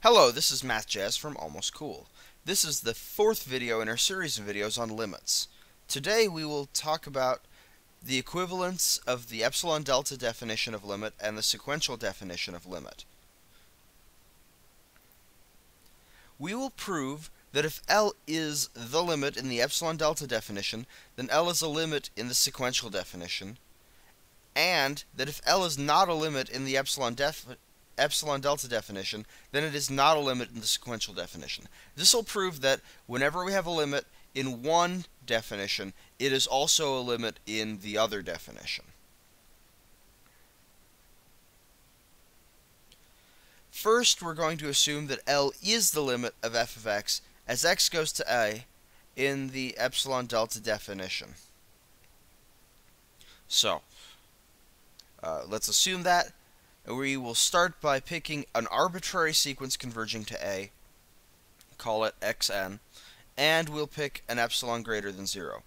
Hello, this is Math Jazz from Almost Cool. This is the fourth video in our series of videos on limits. Today we will talk about the equivalence of the epsilon delta definition of limit and the sequential definition of limit. We will prove that if L is the limit in the epsilon delta definition, then L is a limit in the sequential definition, and that if L is not a limit in the epsilon def epsilon delta definition, then it is not a limit in the sequential definition. This will prove that whenever we have a limit in one definition, it is also a limit in the other definition. First, we're going to assume that L is the limit of f of x as x goes to a in the epsilon delta definition. So, uh, let's assume that we will start by picking an arbitrary sequence converging to A, call it xn, and we'll pick an epsilon greater than 0.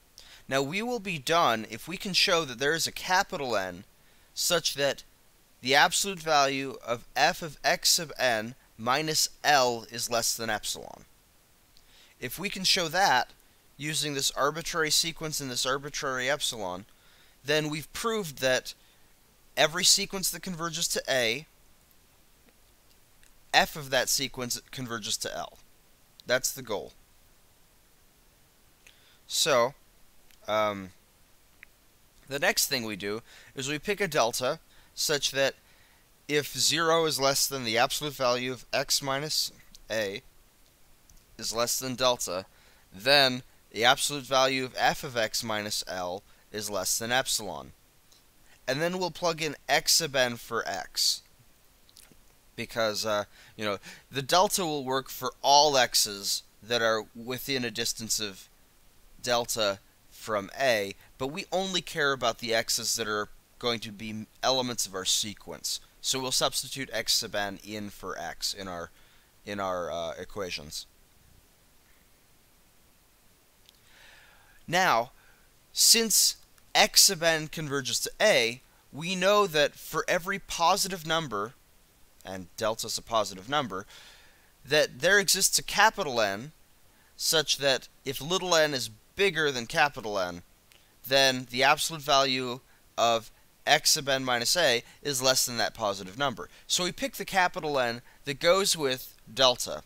Now we will be done if we can show that there is a capital N such that the absolute value of f of x sub n minus L is less than epsilon. If we can show that using this arbitrary sequence and this arbitrary epsilon, then we've proved that every sequence that converges to A, f of that sequence converges to L. That's the goal. So, um, the next thing we do is we pick a delta such that if 0 is less than the absolute value of x minus a is less than delta, then the absolute value of f of x minus L is less than epsilon and then we'll plug in x sub n for x. Because, uh, you know, the delta will work for all x's that are within a distance of delta from a, but we only care about the x's that are going to be elements of our sequence. So we'll substitute x sub n in for x in our in our uh, equations. Now, since x sub n converges to a, we know that for every positive number, and delta is a positive number, that there exists a capital N such that if little n is bigger than capital N, then the absolute value of x sub n minus a is less than that positive number. So we pick the capital N that goes with delta.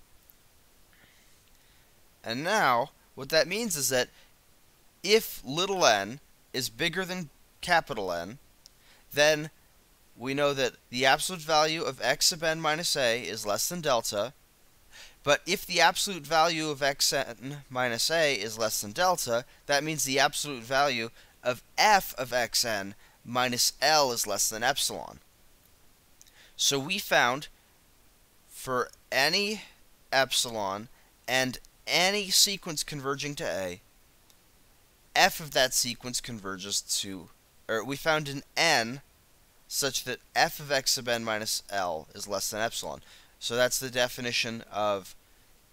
And now, what that means is that if little n is bigger than capital N, then we know that the absolute value of x sub n minus a is less than delta. But if the absolute value of xn minus a is less than delta, that means the absolute value of f of xn minus L is less than epsilon. So we found for any epsilon and any sequence converging to A, f of that sequence converges to, or we found an n such that f of x sub n minus L is less than epsilon. So that's the definition of,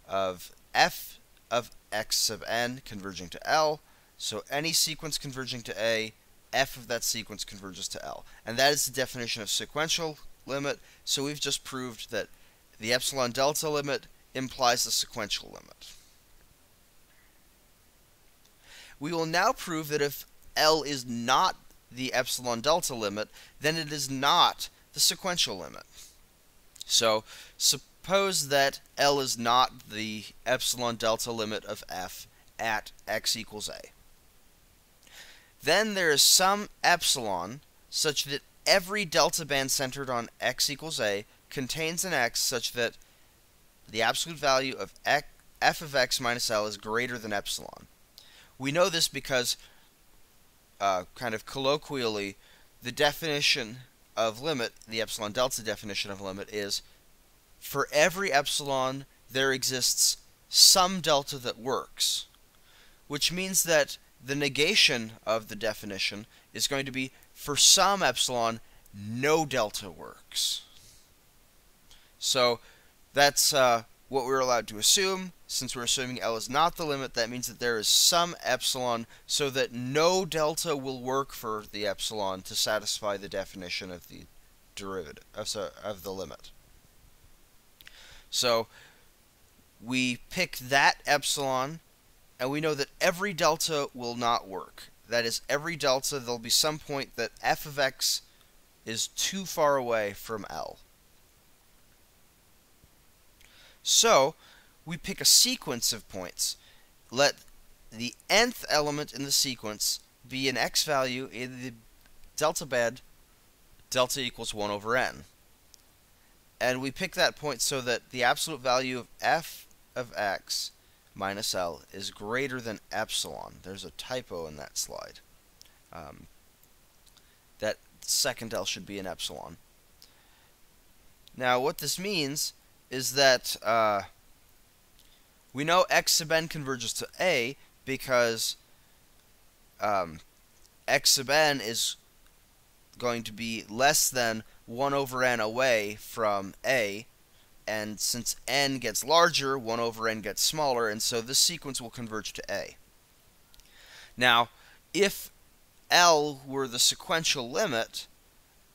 of f of x sub n converging to L. So any sequence converging to A, f of that sequence converges to L. And that is the definition of sequential limit. So we've just proved that the epsilon delta limit implies the sequential limit. We will now prove that if L is not the epsilon delta limit, then it is not the sequential limit. So, suppose that L is not the epsilon delta limit of f at x equals a. Then there is some epsilon such that every delta band centered on x equals a contains an x such that the absolute value of x, f of x minus L is greater than epsilon. We know this because, uh, kind of colloquially, the definition of limit, the epsilon delta definition of limit, is for every epsilon there exists some delta that works, which means that the negation of the definition is going to be for some epsilon no delta works. So that's uh, what we're allowed to assume. Since we're assuming L is not the limit, that means that there is some epsilon so that no delta will work for the epsilon to satisfy the definition of the derivative of, of the limit. So we pick that epsilon, and we know that every delta will not work. That is, every delta, there'll be some point that f of x is too far away from L. So, we pick a sequence of points. Let the nth element in the sequence be an x value in the delta bed delta equals 1 over n. And we pick that point so that the absolute value of f of x minus L is greater than epsilon. There's a typo in that slide. Um, that second L should be an epsilon. Now what this means is that uh, we know x sub n converges to A because um, x sub n is going to be less than 1 over n away from A and since n gets larger, 1 over n gets smaller, and so this sequence will converge to A. Now, if L were the sequential limit,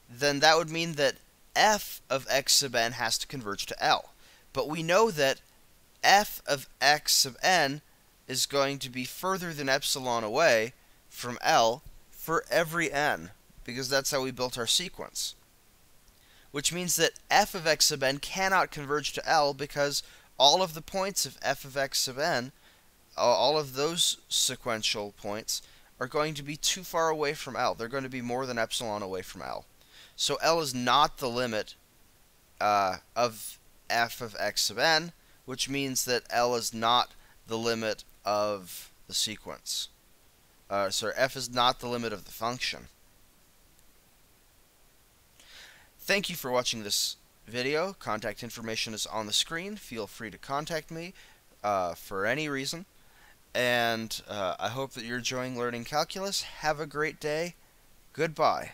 then that would mean that f of x sub n has to converge to L. But we know that f of x sub n is going to be further than epsilon away from L for every n, because that's how we built our sequence which means that f of x sub n cannot converge to L because all of the points of f of x sub n, all of those sequential points, are going to be too far away from L. They're going to be more than epsilon away from L. So L is not the limit uh, of f of x sub n, which means that L is not the limit of the sequence. Uh, sorry, f is not the limit of the function. Thank you for watching this video. Contact information is on the screen. Feel free to contact me uh, for any reason. And uh, I hope that you're enjoying learning calculus. Have a great day. Goodbye.